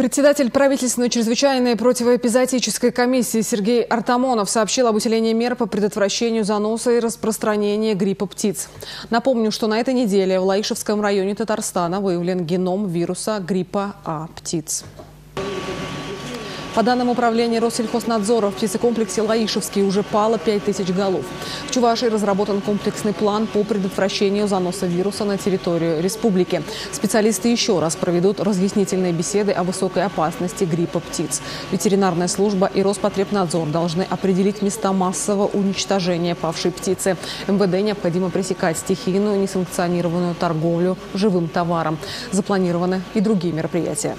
Председатель правительственной чрезвычайной противоэпизотической комиссии Сергей Артамонов сообщил об усилении мер по предотвращению заноса и распространения гриппа птиц. Напомню, что на этой неделе в Лаишевском районе Татарстана выявлен геном вируса гриппа А птиц. По данным управления Россельхознадзора, в птицекомплексе Лаишевский уже пало 5 тысяч голов. В Чувашии разработан комплексный план по предотвращению заноса вируса на территорию республики. Специалисты еще раз проведут разъяснительные беседы о высокой опасности гриппа птиц. Ветеринарная служба и Роспотребнадзор должны определить места массового уничтожения павшей птицы. МВД необходимо пресекать стихийную несанкционированную торговлю живым товаром. Запланированы и другие мероприятия.